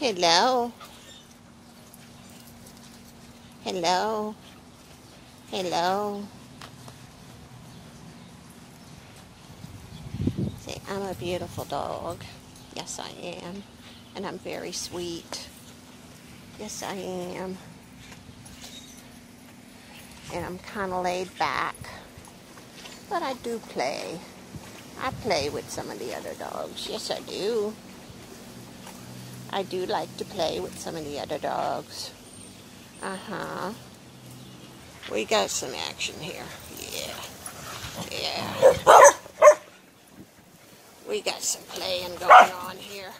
Hello. Hello. Hello. See, I'm a beautiful dog. Yes, I am. And I'm very sweet. Yes, I am. And I'm kind of laid back. But I do play. I play with some of the other dogs. Yes, I do. I do like to play with some of the other dogs. Uh-huh. We got some action here. Yeah. Yeah. We got some playing going on here.